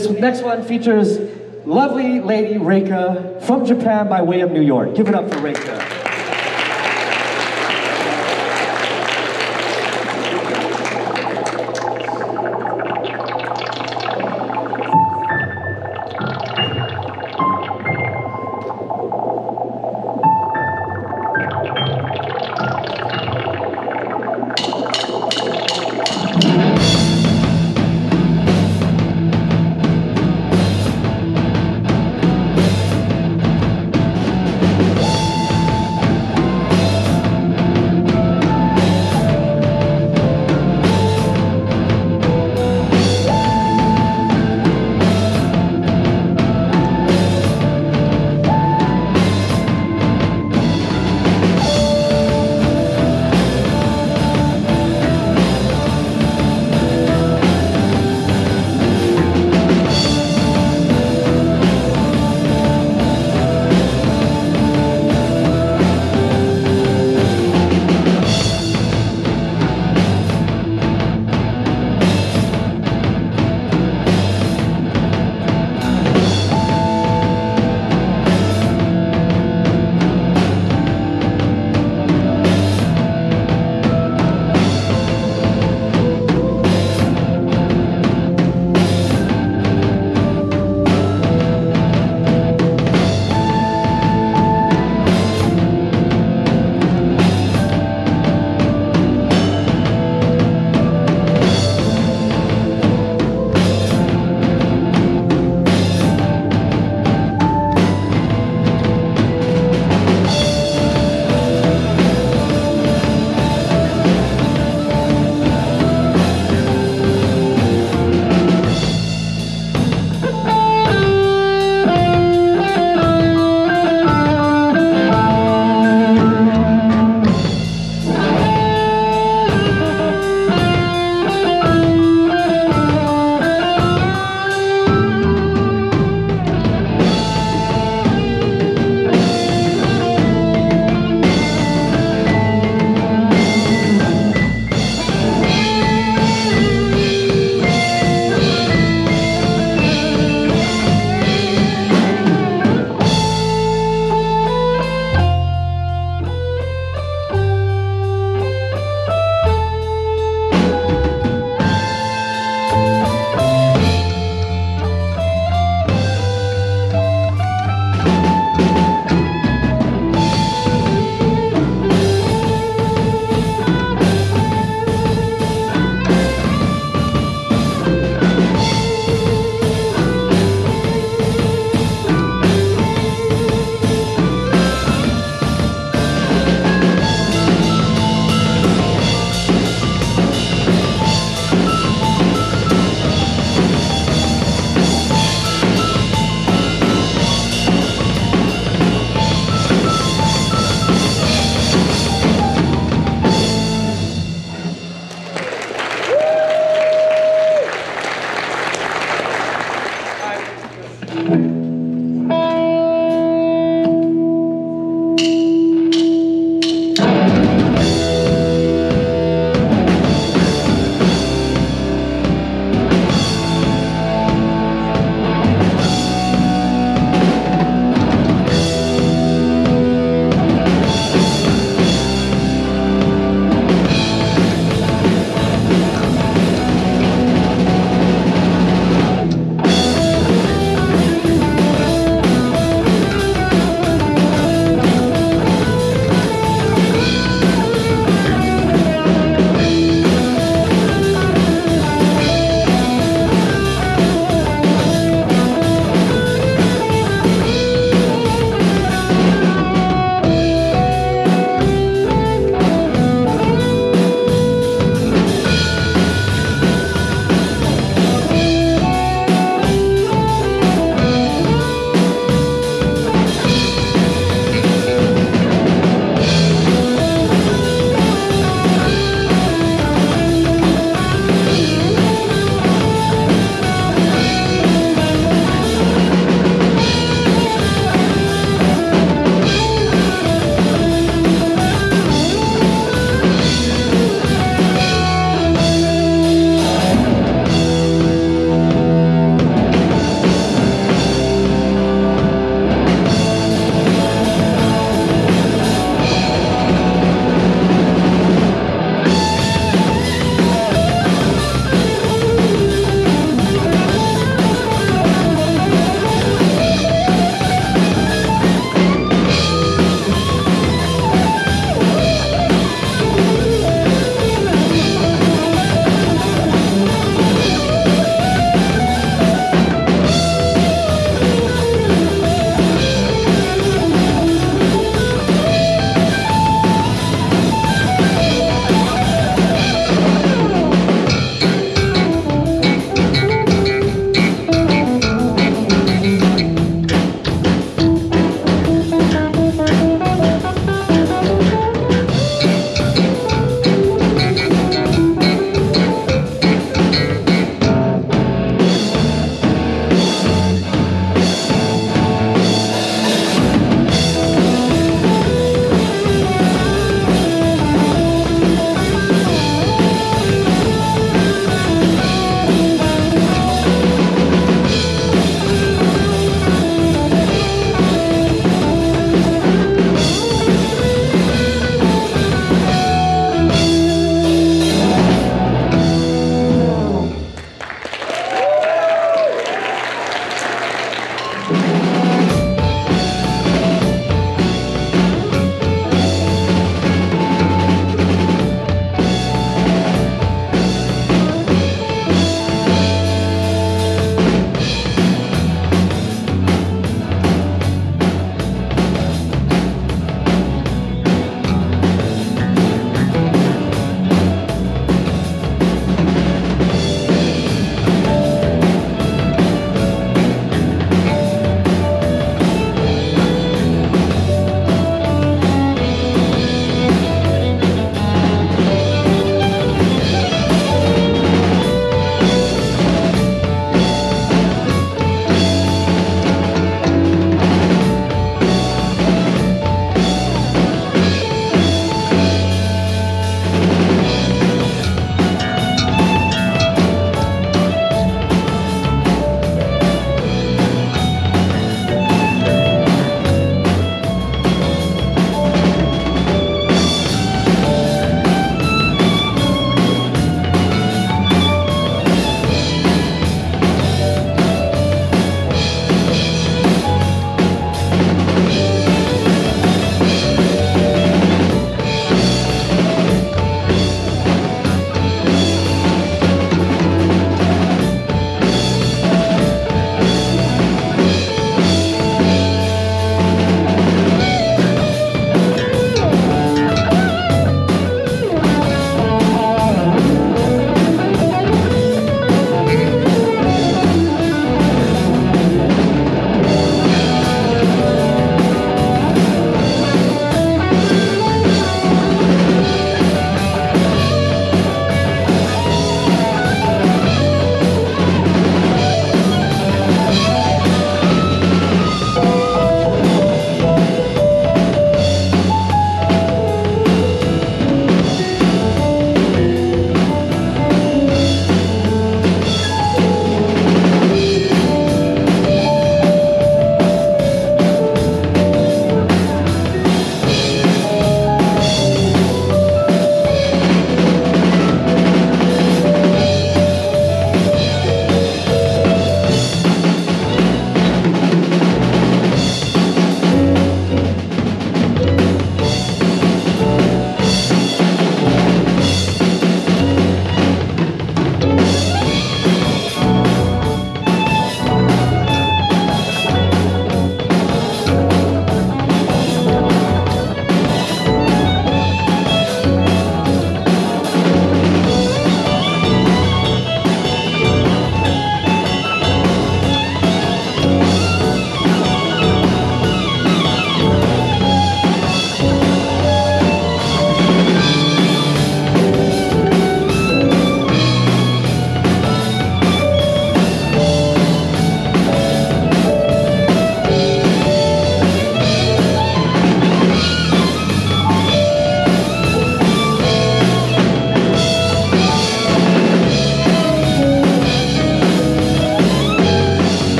This next one features lovely lady Reika from Japan by way of New York. Give it up for Reika.